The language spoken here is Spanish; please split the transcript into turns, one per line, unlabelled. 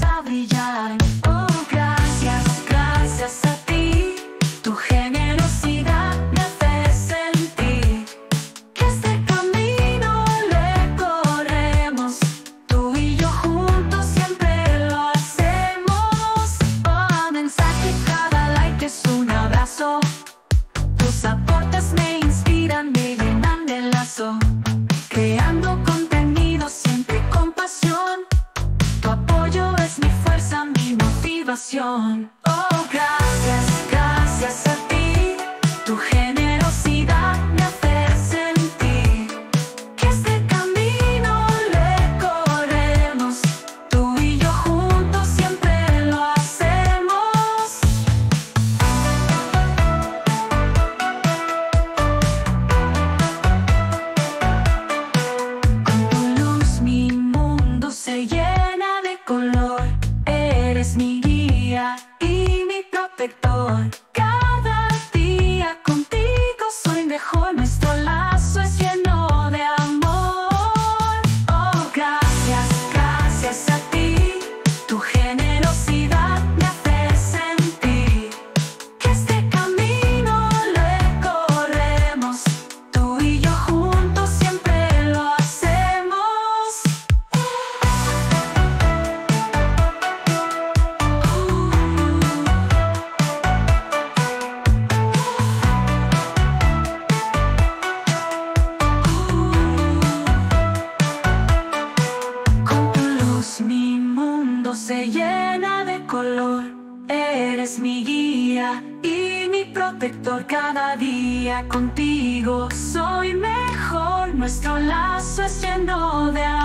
savage, I'm oh god. Oh, gracias, gracias a ti, tu generosidad me hace sentir que este camino le corremos, tú y yo juntos siempre lo hacemos. Con tu luz mi mundo se llena de color, eres mi se llena de color. Eres mi guía y mi protector cada día. Contigo soy mejor. Nuestro lazo es lleno de amor.